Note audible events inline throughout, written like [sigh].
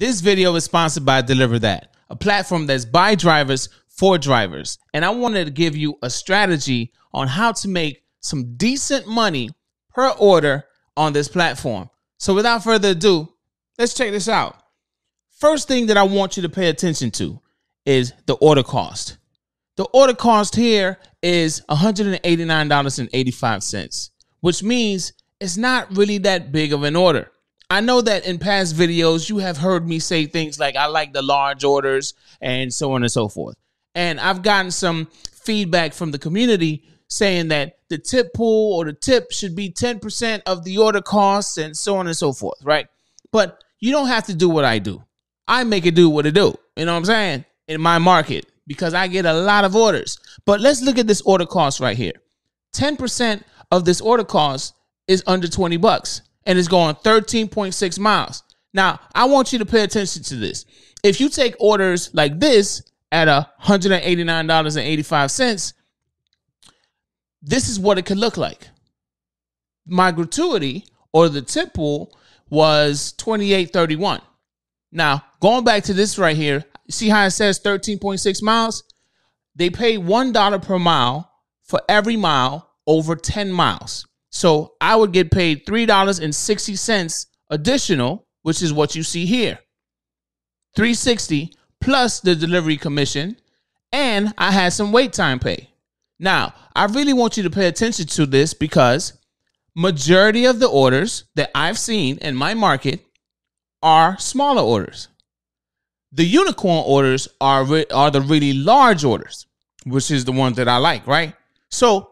This video is sponsored by Deliver That, a platform that's by drivers for drivers. And I wanted to give you a strategy on how to make some decent money per order on this platform. So without further ado, let's check this out. First thing that I want you to pay attention to is the order cost. The order cost here is $189.85, which means it's not really that big of an order. I know that in past videos, you have heard me say things like, I like the large orders and so on and so forth. And I've gotten some feedback from the community saying that the tip pool or the tip should be 10% of the order costs and so on and so forth, right? But you don't have to do what I do. I make it do what it do. You know what I'm saying? In my market because I get a lot of orders. But let's look at this order cost right here. 10% of this order cost is under 20 bucks and it's going 13.6 miles. Now, I want you to pay attention to this. If you take orders like this at $189.85, this is what it could look like. My gratuity or the tip pool was 28.31. Now, going back to this right here, see how it says 13.6 miles? They pay $1 per mile for every mile over 10 miles. So I would get paid $3.60 additional, which is what you see here. 360 plus the delivery commission, and I had some wait time pay. Now, I really want you to pay attention to this because majority of the orders that I've seen in my market are smaller orders. The unicorn orders are re- are the really large orders, which is the ones that I like, right? So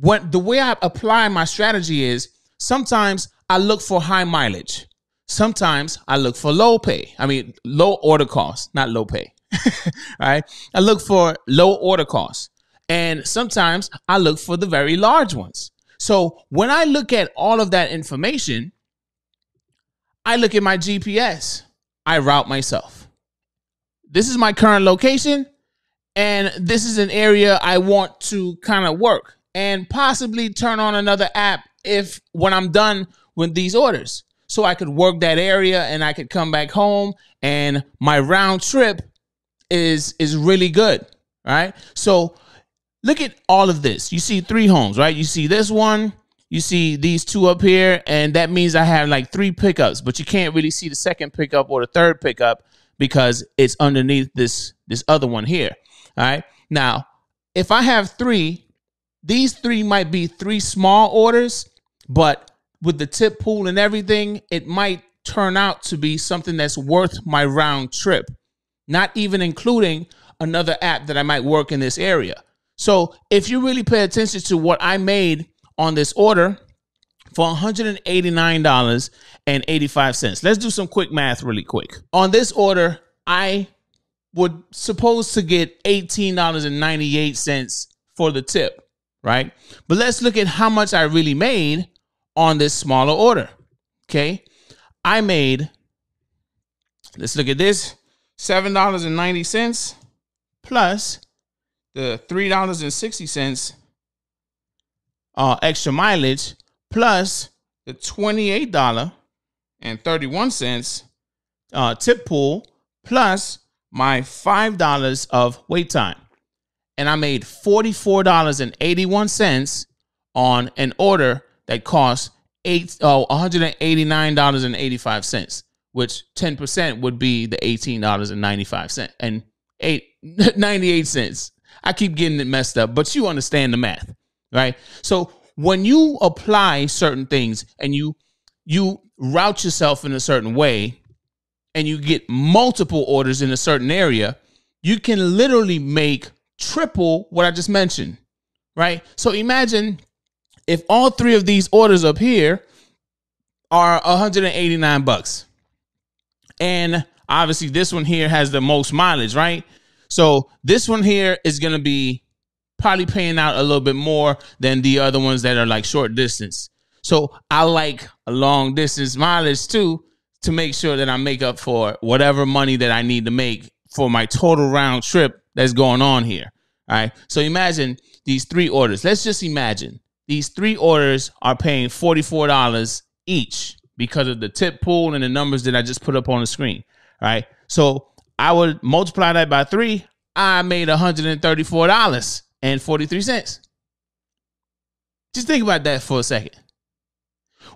what the way I apply my strategy is sometimes I look for high mileage. Sometimes I look for low pay. I mean, low order cost, not low pay. [laughs] right? I look for low order costs. And sometimes I look for the very large ones. So when I look at all of that information, I look at my GPS. I route myself. This is my current location, and this is an area I want to kind of work and possibly turn on another app if when I'm done with these orders. So I could work that area and I could come back home and my round trip is is really good, right? So look at all of this. You see three homes, right? You see this one, you see these two up here, and that means I have like three pickups, but you can't really see the second pickup or the third pickup because it's underneath this this other one here. All right. Now, if I have three, these three might be three small orders, but with the tip pool and everything, it might turn out to be something that's worth my round trip, not even including another app that I might work in this area. So if you really pay attention to what I made on this order for $189.85, let's do some quick math really quick. On this order, I would suppose to get $18.98 for the tip right? But let's look at how much I really made on this smaller order. Okay. I made, let's look at this $7.90 plus the $3.60 uh, extra mileage plus the $28.31 uh, tip pool plus my $5 of wait time and I made $44.81 on an order that cost eight oh $189.85, which 10% would be the $18.95 and eight [laughs] 98 cents. I keep getting it messed up, but you understand the math, right? So when you apply certain things and you you route yourself in a certain way and you get multiple orders in a certain area, you can literally make triple what I just mentioned, right? So imagine if all three of these orders up here are 189 bucks. And obviously this one here has the most mileage, right? So this one here is going to be probably paying out a little bit more than the other ones that are like short distance. So I like a long distance mileage too to make sure that I make up for whatever money that I need to make for my total round trip that's going on here. All right. So imagine these three orders. Let's just imagine these three orders are paying $44 each. because of the tip pool and the numbers that I just put up on the screen. All right. So I would multiply that by three. I made $134.43. Just think about that for a second.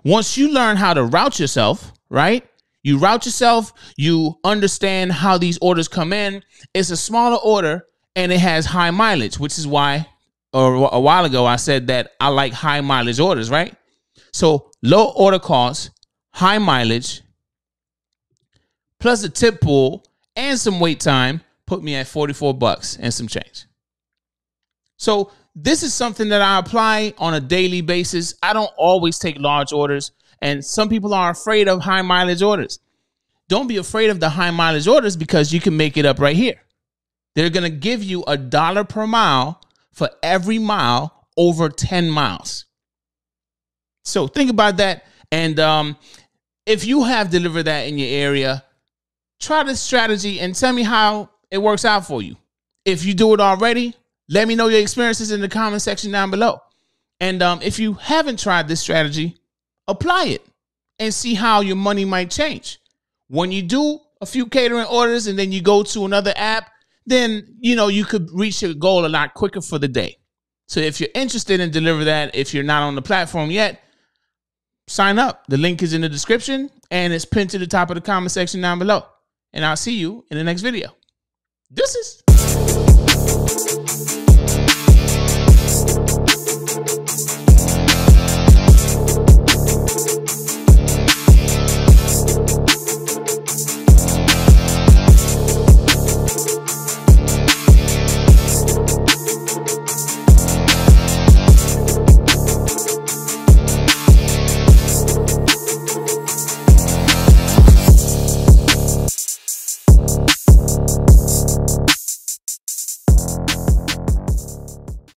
Once you learn how to route yourself, right? You route yourself, you understand how these orders come in. It's a smaller order and it has high mileage, which is why or a while ago I said that I like high mileage orders, right? So low order cost, high mileage, plus a tip pool and some wait time put me at 44 bucks and some change. So this is something that I apply on a daily basis. I don't always take large orders, and some people are afraid of high mileage orders. Don't be afraid of the high mileage orders because you can make it up right here. They're going to give you a dollar per mile for every mile over 10 miles. So think about that. And um, if you have Deliver That in your area, try this strategy and tell me how it works out for you. If you do it already, let me know your experiences in the comment section down below. And um, if you haven't tried this strategy, apply it and see how your money might change. When you do a few catering orders and then you go to another app, then you know you could reach your goal a lot quicker for the day. So if you're interested in deliver that, if you're not on the platform yet, sign up. The link is in the description and it's pinned to the top of the comment section down below. And I'll see you in the next video. This is